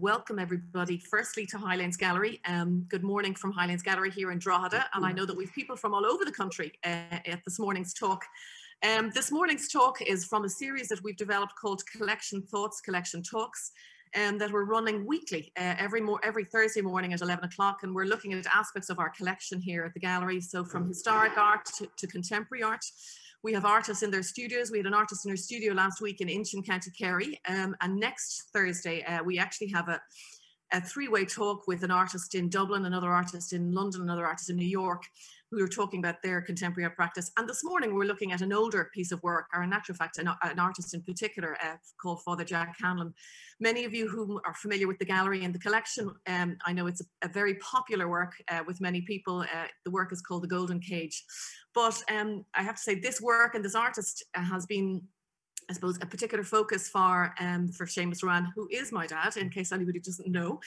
welcome everybody firstly to Highlanes Gallery. Um, good morning from Highlanes Gallery here in Drogheda and I know that we've people from all over the country uh, at this morning's talk. Um, this morning's talk is from a series that we've developed called Collection Thoughts, Collection Talks um, that we're running weekly uh, every, every Thursday morning at 11 o'clock and we're looking at aspects of our collection here at the gallery so from historic art to, to contemporary art. We have artists in their studios. We had an artist in her studio last week in Inchin, County Kerry. Um, and next Thursday, uh, we actually have a, a three-way talk with an artist in Dublin, another artist in London, another artist in New York, who are talking about their contemporary art practice. And this morning we're looking at an older piece of work, or in actual fact, an, an artist in particular uh, called Father Jack Hanlon. Many of you who are familiar with the gallery and the collection, um, I know it's a, a very popular work uh, with many people. Uh, the work is called The Golden Cage. But um, I have to say this work and this artist uh, has been I suppose, a particular focus for um, for Seamus Ruane, who is my dad, in case anybody doesn't know,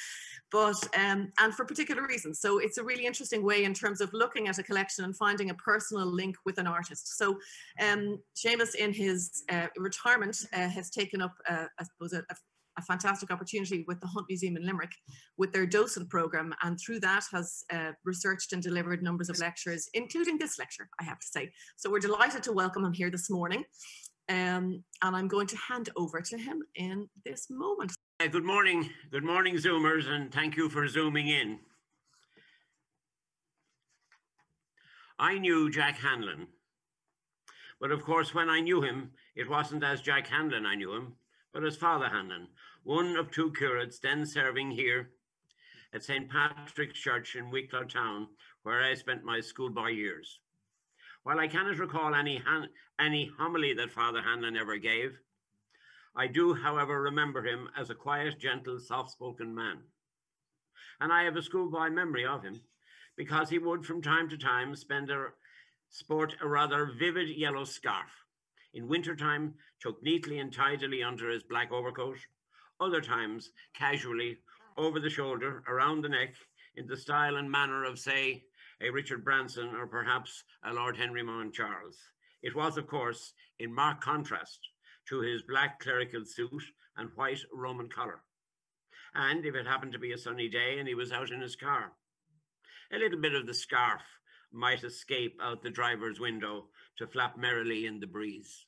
but um, and for particular reasons. So it's a really interesting way in terms of looking at a collection and finding a personal link with an artist. So um, Seamus, in his uh, retirement, uh, has taken up, uh, I suppose, a, a a fantastic opportunity with the Hunt Museum in Limerick with their docent program and through that has uh, researched and delivered numbers of lectures, including this lecture, I have to say. So we're delighted to welcome him here this morning. Um, and I'm going to hand over to him in this moment. Uh, good morning. Good morning, Zoomers, and thank you for zooming in. I knew Jack Hanlon, but of course, when I knew him, it wasn't as Jack Hanlon I knew him, but as Father Hanlon, one of two curates then serving here at St. Patrick's Church in Wicklow Town, where I spent my schoolboy years. While I cannot recall any, any homily that Father Hanlon ever gave, I do, however, remember him as a quiet, gentle, soft-spoken man. And I have a schoolboy memory of him because he would from time to time spend a, sport a rather vivid yellow scarf in wintertime, tucked neatly and tidily under his black overcoat. Other times, casually, over the shoulder, around the neck, in the style and manner of, say, a Richard Branson or perhaps a Lord Henry Mountcharles. It was, of course, in marked contrast to his black clerical suit and white Roman collar. And if it happened to be a sunny day and he was out in his car, a little bit of the scarf might escape out the driver's window to flap merrily in the breeze.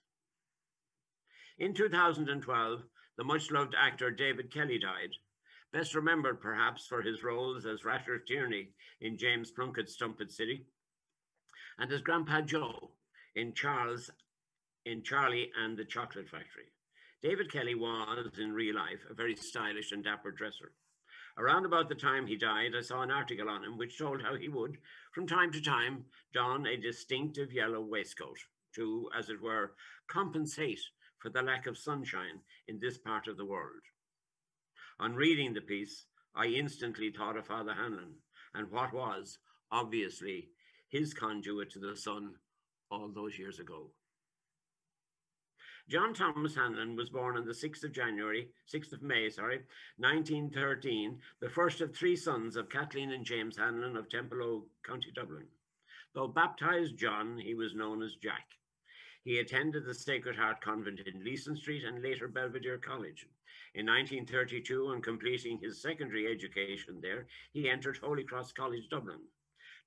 In 2012, the much loved actor David Kelly died, best remembered perhaps for his roles as Rasher Tierney in James Plunkett's Strumpet City, and as Grandpa Joe in Charles in Charlie and the Chocolate Factory. David Kelly was, in real life, a very stylish and dapper dresser. Around about the time he died, I saw an article on him which told how he would, from time to time, don a distinctive yellow waistcoat to, as it were, compensate for the lack of sunshine in this part of the world. On reading the piece, I instantly thought of Father Hanlon and what was, obviously, his conduit to the sun all those years ago. John Thomas Hanlon was born on the 6th of January, 6th of May, sorry, 1913, the first of three sons of Kathleen and James Hanlon of Templeogue, County Dublin. Though baptized John, he was known as Jack. He attended the Sacred Heart Convent in Leeson Street and later Belvedere College. In 1932, on completing his secondary education there, he entered Holy Cross College, Dublin,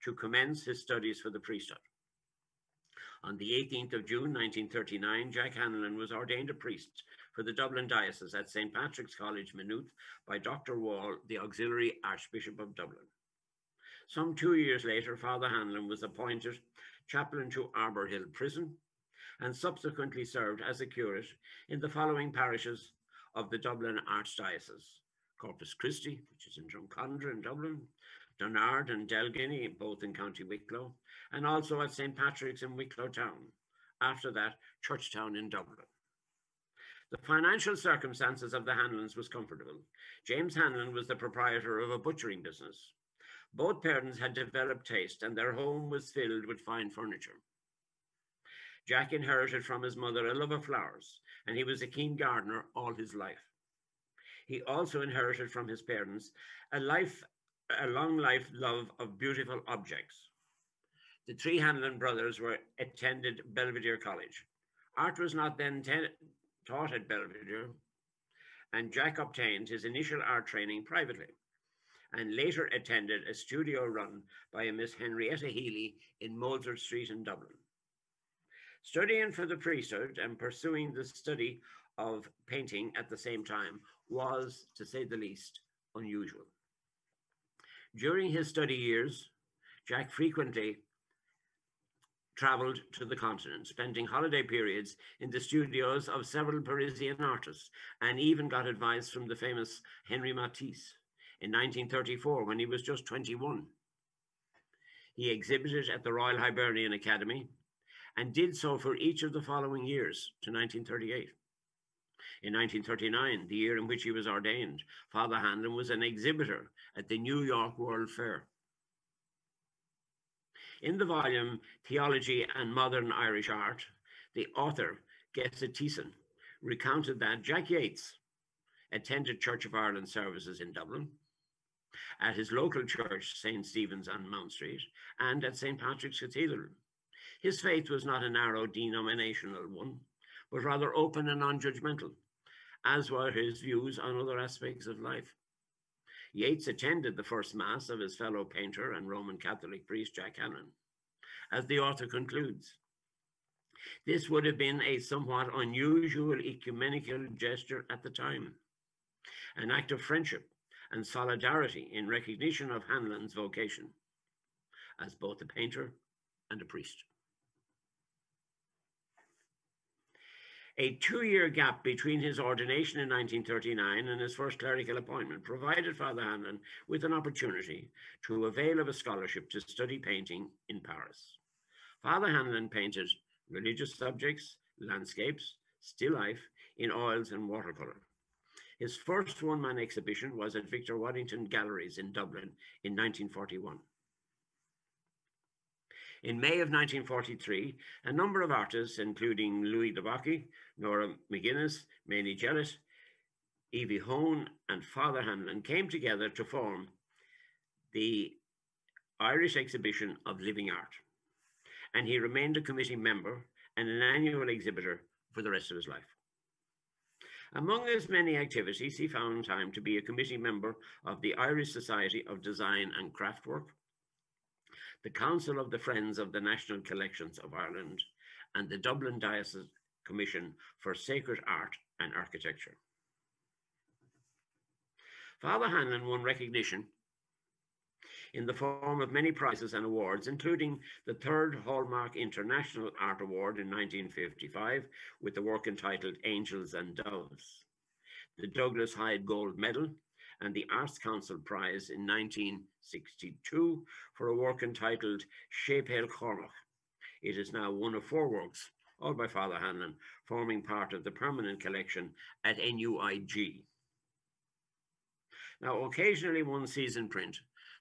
to commence his studies for the priesthood. On the 18th of June 1939, Jack Hanlon was ordained a priest for the Dublin Diocese at St. Patrick's College, Maynooth, by Dr. Wall, the Auxiliary Archbishop of Dublin. Some two years later, Father Hanlon was appointed chaplain to Arbour Hill Prison and subsequently served as a curate in the following parishes of the Dublin Archdiocese. Corpus Christi, which is in Drumcondra in Dublin, Donard and Delgany, both in County Wicklow, and also at St. Patrick's in Wicklow Town. After that, Churchtown in Dublin. The financial circumstances of the Hanlons was comfortable. James Hanlon was the proprietor of a butchering business. Both parents had developed taste and their home was filled with fine furniture. Jack inherited from his mother a love of flowers and he was a keen gardener all his life. He also inherited from his parents a life a long life love of beautiful objects. The three Hanlon brothers were attended Belvedere College. Art was not then taught at Belvedere, and Jack obtained his initial art training privately and later attended a studio run by a Miss Henrietta Healy in Molesworth Street in Dublin. Studying for the priesthood and pursuing the study of painting at the same time was, to say the least, unusual. During his study years, Jack frequently traveled to the continent, spending holiday periods in the studios of several Parisian artists, and even got advice from the famous Henri Matisse in 1934 when he was just 21. He exhibited at the Royal Hibernian Academy and did so for each of the following years to 1938. In 1939, the year in which he was ordained, Father Hanlon was an exhibitor at the New York World Fair. In the volume Theology and Modern Irish Art, the author, Gesa Thiessen, recounted that Jack Yeats attended Church of Ireland services in Dublin, at his local church, St. Stephen's on Mount Street, and at St. Patrick's Cathedral. His faith was not a narrow denominational one, but rather open and non judgmental, as were his views on other aspects of life. Yeats attended the first Mass of his fellow painter and Roman Catholic priest Jack Hanlon. As the author concludes, this would have been a somewhat unusual ecumenical gesture at the time, an act of friendship and solidarity in recognition of Hanlon's vocation as both a painter and a priest. A two-year gap between his ordination in 1939 and his first clerical appointment provided Father Hanlon with an opportunity to avail of a scholarship to study painting in Paris. Father Hanlon painted religious subjects, landscapes, still life in oils and watercolor. His first one-man exhibition was at Victor Waddington Galleries in Dublin in 1941. In May of 1943, a number of artists, including Louis le Brocquy, Nora McGuinness, Mainie Jellett, Evie Hone, and Father Hanlon came together to form the Irish Exhibition of Living Art. And he remained a committee member and an annual exhibitor for the rest of his life. Among his many activities, he found time to be a committee member of the Irish Society of Design and Craftwork, the Council of the Friends of the National Collections of Ireland, and the Dublin Diocese Commission for Sacred Art and Architecture. Father Hanlon won recognition in the form of many prizes and awards, including the third Hallmark International Art Award in 1955 with the work entitled Angels and Doves, the Douglas Hyde Gold Medal and the Arts Council Prize in 1962 for a work entitled Shepel Cormac. It is now one of four works, all by Father Hanlon, forming part of the permanent collection at NUIG. Now, occasionally one sees in print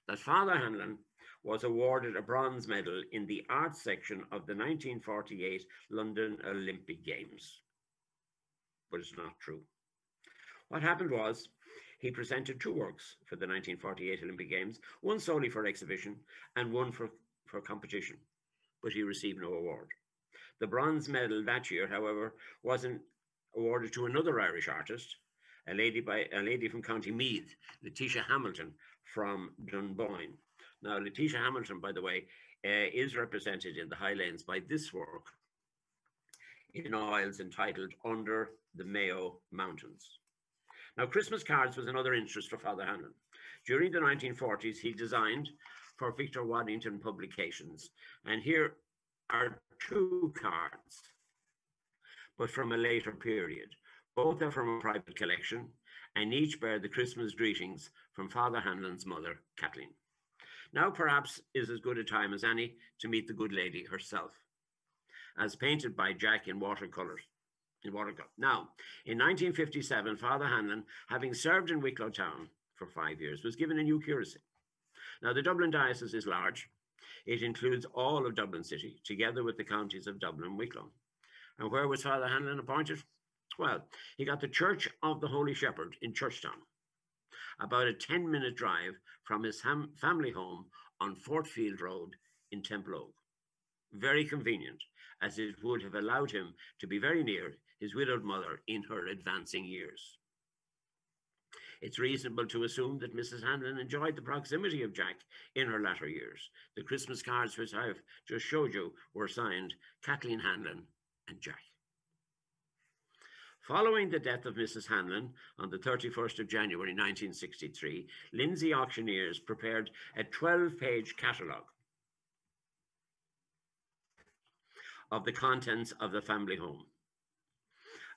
that Father Hanlon was awarded a bronze medal in the arts section of the 1948 London Olympic Games. But it's not true. What happened was he presented two works for the 1948 Olympic Games, one solely for exhibition and one for, for competition, but he received no award. The bronze medal that year, however, wasn't awarded to another Irish artist, a lady by a lady from County Meath, Letitia Hamilton from Dunboyne. Now, Letitia Hamilton, by the way, uh, is represented in the Highlanes by this work in oils entitled Under the Mayo Mountains. Now, Christmas cards was another interest for Father Hanlon. During the 1940s, he designed for Victor Waddington Publications. And here are two cards, but from a later period. Both are from a private collection, and each bear the Christmas greetings from Father Hanlon's mother, Kathleen. Now perhaps is as good a time as any to meet the good lady herself, as painted by Jack in watercolors in. Now, in 1957, Father Hanlon, having served in Wicklow Town for five years, was given a new curacy. Now, the Dublin Diocese is large. It includes all of Dublin City, together with the counties of Dublin and Wicklow. And where was Father Hanlon appointed? Well, he got the Church of the Holy Shepherd in Churchtown, about a 10 minute drive from his family home on Fortfield Road in Templeogue. Very convenient, as it would have allowed him to be very near his widowed mother in her advancing years. It's reasonable to assume that Mrs. Hanlon enjoyed the proximity of Jack in her latter years. The Christmas cards which I've just showed you were signed Kathleen Hanlon and Jack. Following the death of Mrs. Hanlon on the 31st of January 1963, Lindsay Auctioneers prepared a 12 page catalogue of the contents of the family home.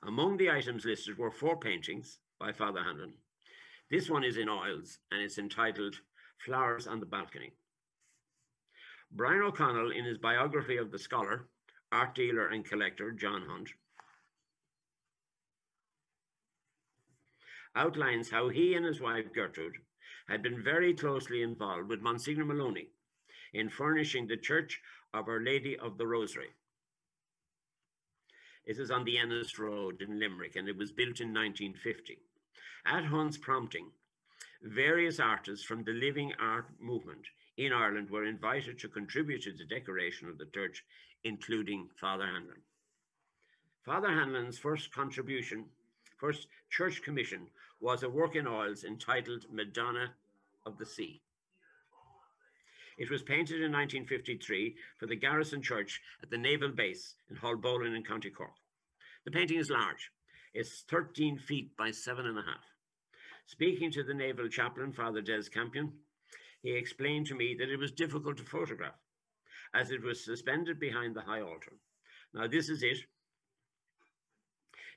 Among the items listed were four paintings by Father Hanlon. This one is in oils and it's entitled Flowers on the Balcony. Brian O'Connell, in his biography of the scholar, art dealer and collector John Hunt, outlines how he and his wife Gertrude had been very closely involved with Monsignor Maloney in furnishing the Church of Our Lady of the Rosary it is on the Ennis Road in Limerick and it was built in 1950. At Hunt's prompting, various artists from the living art movement in Ireland were invited to contribute to the decoration of the church, including Father Hanlon. Father Hanlon's first contribution, first church commission, was a work in oils entitled Madonna of the Sea. It was painted in 1953 for the Garrison Church at the Naval Base in Haulbowline in County Cork. The painting is large. It's 13 feet by seven and a half. Speaking to the naval chaplain, Father Des Campion, he explained to me that it was difficult to photograph as it was suspended behind the high altar. Now, this is it,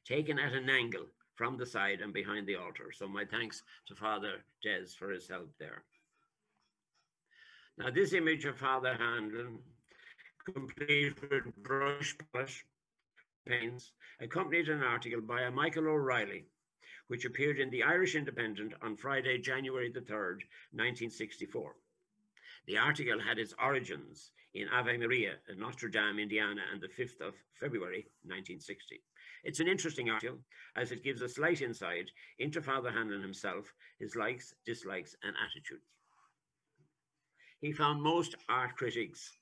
taken at an angle from the side and behind the altar. So, my thanks to Father Des for his help there. Now, this image of Father Hanlon, complete with brush polish paints, accompanied an article by a Michael O'Reilly, which appeared in the Irish Independent on Friday, January the 3rd, 1964. The article had its origins in Ave Maria in Notre Dame, Indiana, on the 5th of February, 1960. It's an interesting article as it gives a slight insight into Father Hanlon himself, his likes, dislikes, and attitudes. He found most art critics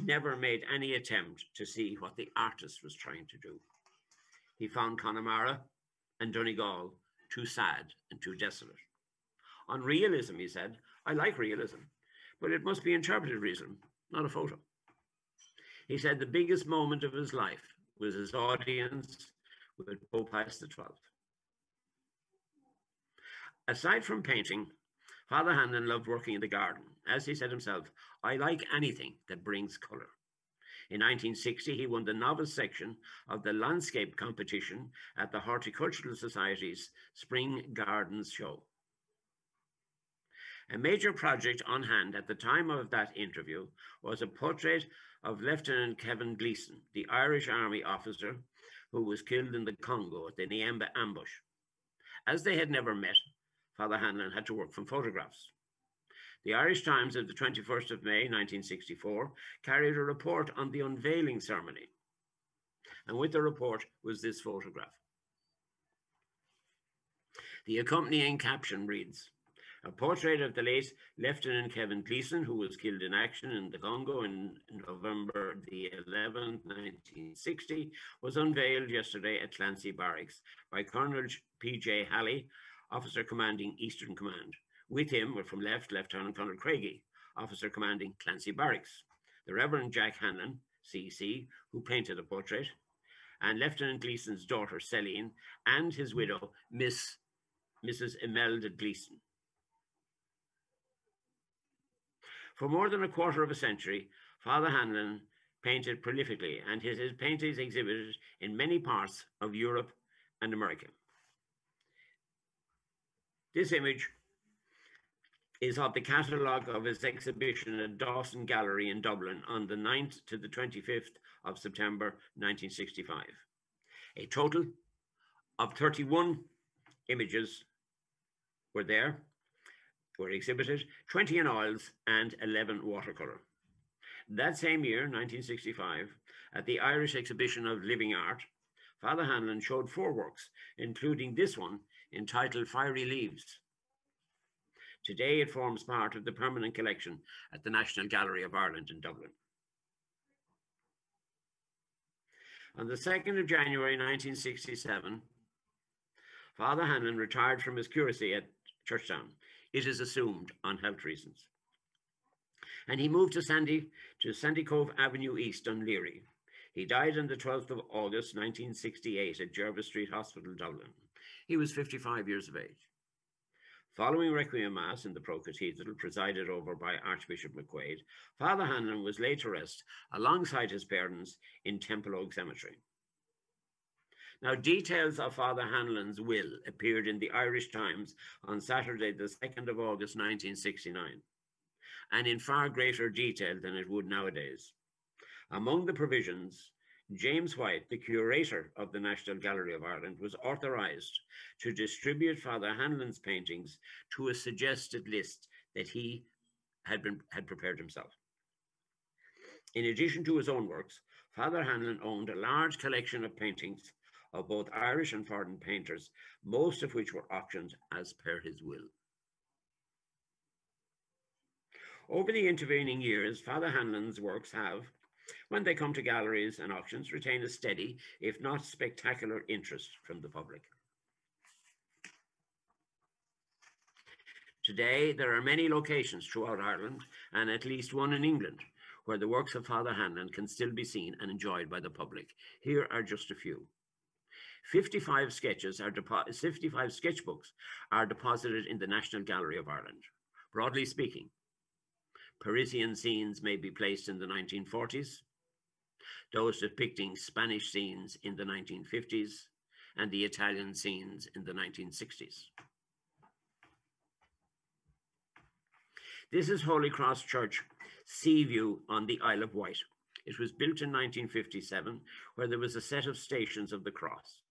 never made any attempt to see what the artist was trying to do. He found Connemara and Donegal too sad and too desolate. On realism, he said, I like realism, but it must be interpreted realism, not a photo. He said the biggest moment of his life was his audience with Pope Pius XII. Aside from painting, Father Hanlon loved working in the garden. As he said himself, I like anything that brings colour. In 1960, he won the novice section of the landscape competition at the Horticultural Society's Spring Gardens Show. A major project on hand at the time of that interview was a portrait of Lieutenant Kevin Gleeson, the Irish Army officer who was killed in the Congo at the Niemba ambush. As they had never met, Father Hanlon had to work from photographs. The Irish Times of the 21st of May 1964 carried a report on the unveiling ceremony. And with the report was this photograph. The accompanying caption reads, a portrait of the late Lieutenant Kevin Gleeson, who was killed in action in the Congo in November the 11th, 1960, was unveiled yesterday at Clancy Barracks by Colonel P.J. Halley officer commanding Eastern Command. With him were from left Lieutenant Colonel Craigie, officer commanding Clancy Barracks, the Reverend Jack Hanlon, CC, who painted the portrait, and Lieutenant Gleeson's daughter Celine, and his widow, Miss Mrs. Imelda Gleeson. For more than a quarter of a century, Father Hanlon painted prolifically, and his, his paintings exhibited in many parts of Europe and America. This image is of the catalogue of his exhibition at Dawson Gallery in Dublin on the 9th to the 25th of September 1965. A total of 31 images were there, were exhibited, 20 in oils and 11 watercolour. That same year, 1965, at the Irish Exhibition of Living Art, Father Hanlon showed four works, including this one entitled Fiery Leaves. Today it forms part of the permanent collection at the National Gallery of Ireland in Dublin. On the 2nd of January 1967, Father Hanlon retired from his curacy at Churchtown, it is assumed on health reasons. And he moved to Sandy, to Sandy Cove Avenue East, Dún Laoghaire. He died on the 12th of August 1968 at Jervis Street Hospital, Dublin. He was 55 years of age. Following Requiem Mass in the Pro-Cathedral, presided over by Archbishop McQuaid, Father Hanlon was laid to rest alongside his parents in Templeogue Cemetery. Now, details of Father Hanlon's will appeared in the Irish Times on Saturday, the 2nd of August, 1969, and in far greater detail than it would nowadays. Among the provisions, James White, the curator of the National Gallery of Ireland, was authorized to distribute Father Hanlon's paintings to a suggested list that he had, been, had prepared himself. In addition to his own works, Father Hanlon owned a large collection of paintings of both Irish and foreign painters, most of which were auctioned as per his will. Over the intervening years, Father Hanlon's works have, when they come to galleries and auctions, retain a steady, if not spectacular, interest from the public. Today, there are many locations throughout Ireland and at least one in England where the works of Father Hanlon can still be seen and enjoyed by the public. Here are just a few. 55 sketches are 55 sketchbooks are deposited in the National Gallery of Ireland. Broadly speaking, Parisian scenes may be placed in the 1940s, those depicting Spanish scenes in the 1950s, and the Italian scenes in the 1960s. This is Holy Cross Church, Seaview on the Isle of Wight. It was built in 1957, where there was a set of stations of the cross,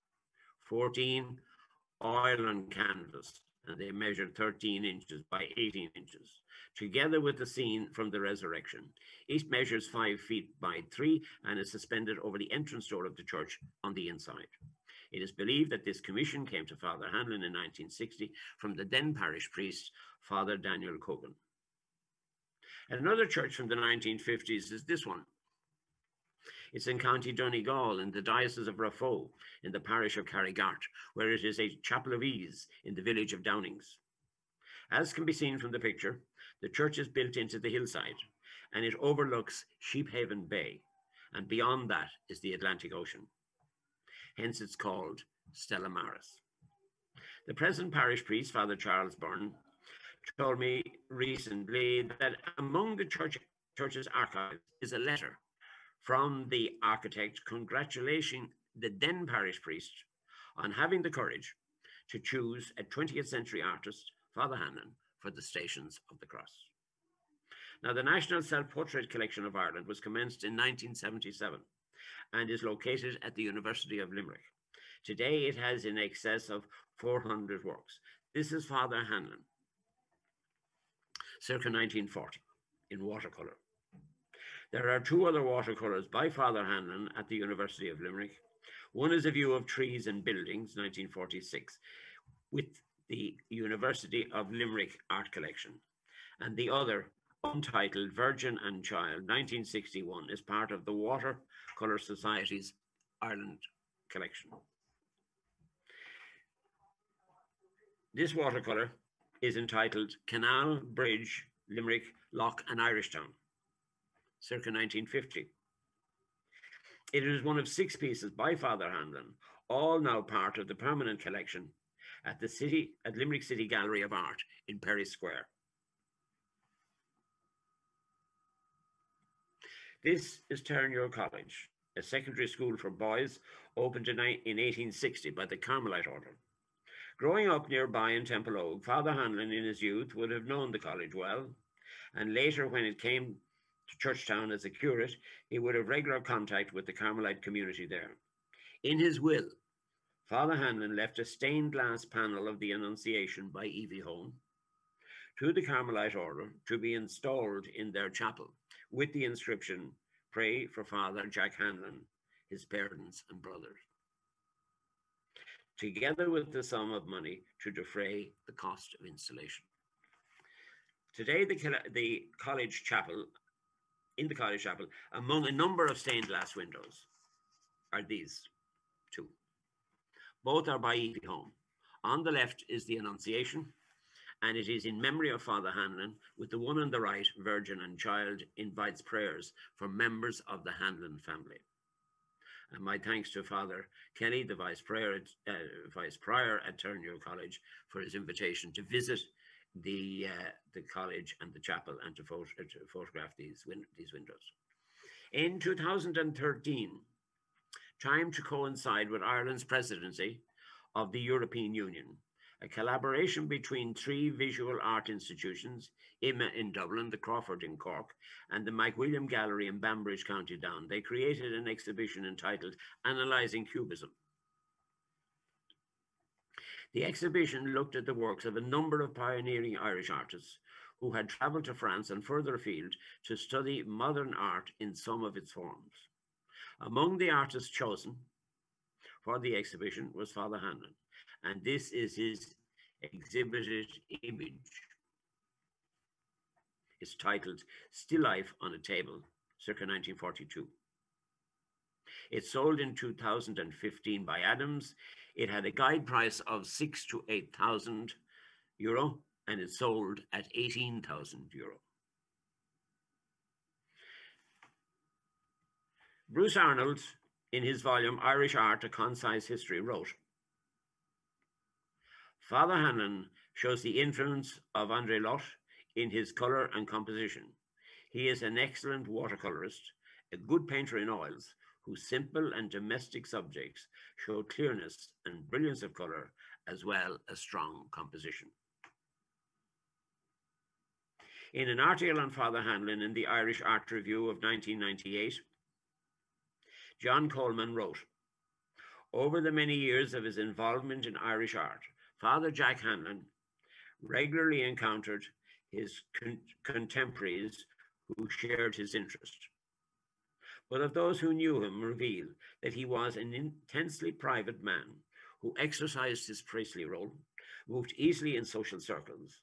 14 oil and canvas, and they measured 13 inches by 18 inches, together with the scene from the resurrection. Each measures five feet by three and is suspended over the entrance door of the church on the inside. It is believed that this commission came to Father Hanlon in 1960 from the then parish priest, Father Daniel Cogan. Another church from the 1950s is this one, it's in County Donegal in the Diocese of Raphoe in the parish of Carrigart, where it is a chapel of ease in the village of Downings. As can be seen from the picture, the church is built into the hillside and it overlooks Sheephaven Bay. And beyond that is the Atlantic Ocean. Hence it's called Stella Maris. The present parish priest, Father Charles Byrne, told me recently that among the church, church's archives is a letter from the architect congratulating the then parish priest on having the courage to choose a 20th century artist, Father Hanlon, for the Stations of the Cross. Now, the National Self-Portrait Collection of Ireland was commenced in 1977 and is located at the University of Limerick. Today, it has in excess of 400 works. This is Father Hanlon, circa 1940, in watercolour. There are two other watercolours by Father Hanlon at the University of Limerick. One is a view of trees and buildings, 1946, with the University of Limerick Art Collection. And the other, untitled Virgin and Child, 1961, is part of the Watercolour Society's Ireland collection. This watercolour is entitled Canal, Bridge, Limerick, Lock and Irishtown circa 1950. It is one of six pieces by Father Hanlon, all now part of the permanent collection at the city at Limerick City Gallery of Art in Perry Square. This is Terenure College, a secondary school for boys opened in 1860 by the Carmelite Order. Growing up nearby in Templeogue, Father Hanlon in his youth would have known the college well, and later when it came to Churchtown as a curate, he would have regular contact with the Carmelite community there. In his will, Father Hanlon left a stained glass panel of the Annunciation by Evie Hone to the Carmelite order to be installed in their chapel with the inscription, Pray for Father Jack Hanlon, his parents and brothers, together with the sum of money to defray the cost of installation. Today, the, the college chapel in the college chapel, among a number of stained glass windows, are these two. Both are by Evie Hone. On the left is the Annunciation, and it is in memory of Father Hanlon, with the one on the right, Virgin and Child, invites prayers for members of the Hanlon family. And my thanks to Father Kenny, the Vice Prior, uh, Vice Prior at Terenure College, for his invitation to visit the uh, the college and the chapel and to, phot to photograph these win these windows. In 2013, timed to coincide with Ireland's presidency of the European Union, a collaboration between three visual art institutions, IMA in Dublin, the Crawford in Cork, and the McWilliam Gallery in Banbridge, County Down. They created an exhibition entitled Analyzing Cubism. The exhibition looked at the works of a number of pioneering Irish artists who had travelled to France and further afield to study modern art in some of its forms. Among the artists chosen for the exhibition was Father Hanlon, and this is his exhibited image. It's titled Still Life on a Table, circa 1942. It sold in 2015 by Adams. It had a guide price of six to 8,000 euro and it sold at 18,000 euro. Bruce Arnold, in his volume Irish Art, A Concise History, wrote, Father Hanlon shows the influence of André Lhote in his colour and composition. He is an excellent watercolourist, a good painter in oils, whose simple and domestic subjects show clearness and brilliance of colour, as well as strong composition. In an article on Father Hanlon in the Irish Art Review of 1998, John Coleman wrote, Over the many years of his involvement in Irish art, Father Jack Hanlon regularly encountered his con contemporaries who shared his interest. But of those who knew him reveal that he was an intensely private man who exercised his priestly role, moved easily in social circles,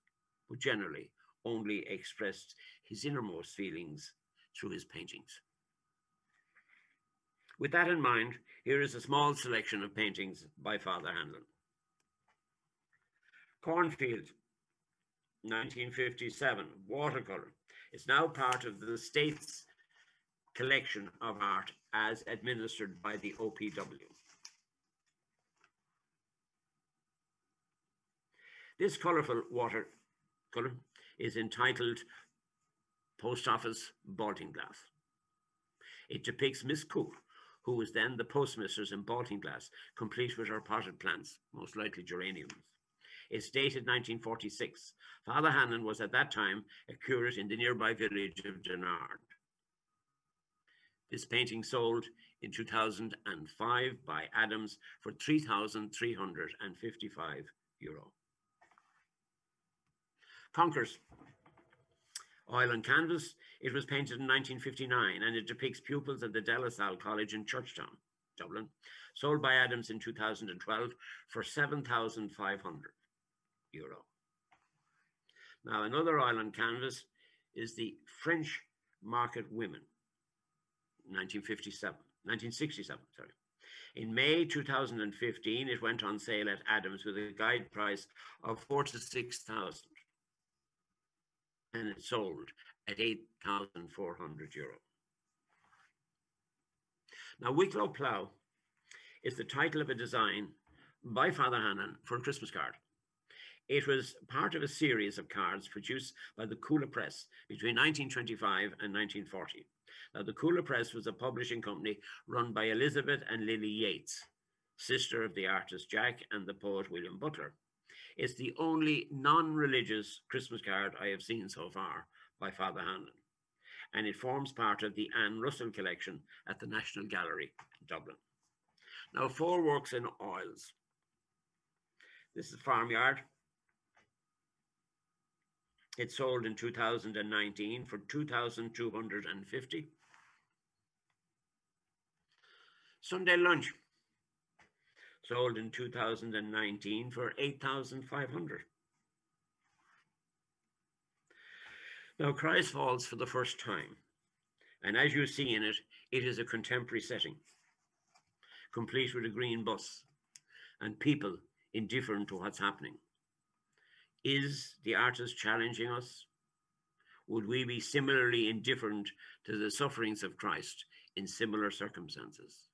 but generally only expressed his innermost feelings through his paintings. With that in mind, here is a small selection of paintings by Father Hanlon. Cornfield, 1957, watercolor. It's now part of the state's collection of art as administered by the OPW. This colourful watercolor is entitled Post Office Baltinglass. It depicts Miss Cook, who was then the postmistress in Baltinglass, complete with her potted plants, most likely geraniums. It's dated 1946. Father Hanlon was at that time a curate in the nearby village of Donard. This painting sold in 2005 by Adams for 3,355 euro. Conkers, oil and canvas. It was painted in 1959 and it depicts pupils at the De La Salle College in Churchtown, Dublin, sold by Adams in 2012 for 7,500 euro. Now, another oil and canvas is the French Market Women, 1957, 1967, sorry. In May 2015, it went on sale at Adams with a guide price of 46,000 and it sold at 8,400 euro. Now, Wicklow Plough is the title of a design by Father Hanlon for a Christmas card. It was part of a series of cards produced by the Cuala Press between 1925 and 1940. Now, the Cuala Press was a publishing company run by Elizabeth and Lily Yeats, sister of the artist Jack and the poet William Butler. It's the only non-religious Christmas card I have seen so far by Father Hanlon. And it forms part of the Anne Russell collection at the National Gallery Dublin. Now, four works in oils. This is Farmyard. It sold in 2019 for 2,250. Sunday lunch sold in 2019 for 8,500. Now Christ falls for the first time. And as you see in it, it is a contemporary setting, complete with a green bus and people indifferent to what's happening. Is the artist challenging us? Would we be similarly indifferent to the sufferings of Christ in similar circumstances?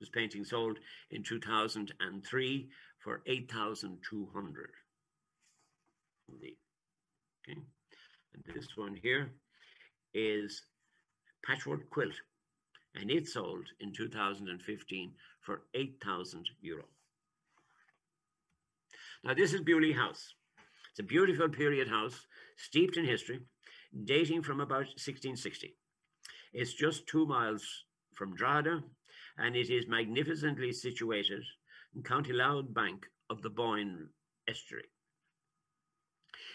This painting sold in 2003 for 8,200. Okay. And this one here is patchwork quilt and it sold in 2015 for 8,000 euro. Now this is Beaulieu House. It's a beautiful period house steeped in history, dating from about 1660. It's just two miles from Drogheda and it is magnificently situated in County Louth bank of the Boyne estuary.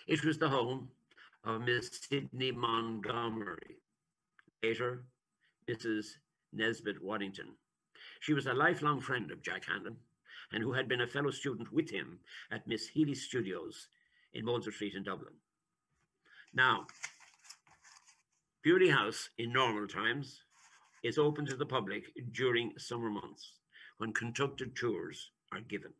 It was the home of Miss Sidney Montgomery, later Mrs. Nesbitt Waddington. She was a lifelong friend of Jack Hanlon and who had been a fellow student with him at Miss Healy's studios in Molesworth Street in Dublin. Now, Beaulieu House in normal times is open to the public during summer months when conducted tours are given.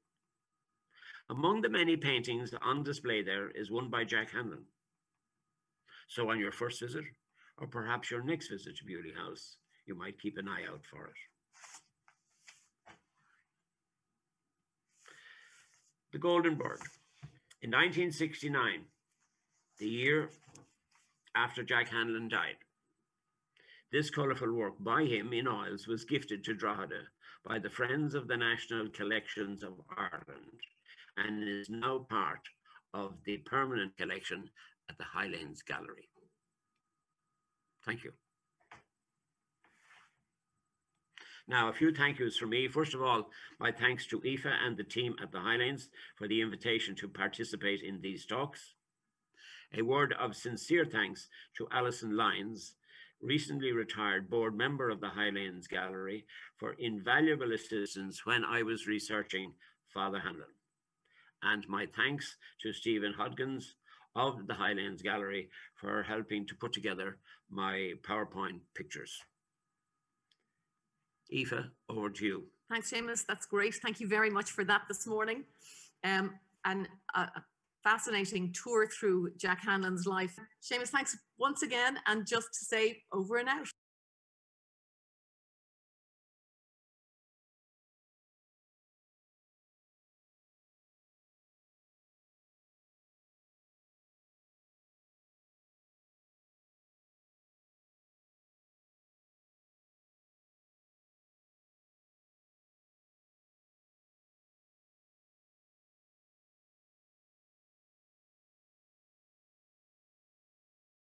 Among the many paintings on display there is one by Jack Hanlon. So on your first visit, or perhaps your next visit to Beaulieu House, you might keep an eye out for it. The Golden Bird. In 1969, the year after Jack Hanlon died, this colourful work by him in oils was gifted to Drogheda by the Friends of the National Collections of Ireland and is now part of the permanent collection at the Highlanes Gallery. Thank you. Now, a few thank yous from me. First of all, my thanks to Aoife and the team at the Highlanes for the invitation to participate in these talks. A word of sincere thanks to Alison Lyons, recently retired board member of the Highlanes Gallery, for invaluable assistance when I was researching Father Hanlon. And my thanks to Stephen Hodgins of the Highlanes Gallery for helping to put together my PowerPoint pictures. Aoife, over to you. Thanks, Seamus. That's great. Thank you very much for that this morning. Um, and a fascinating tour through Jack Hanlon's life. Seamus, thanks once again. And just to say, over and out.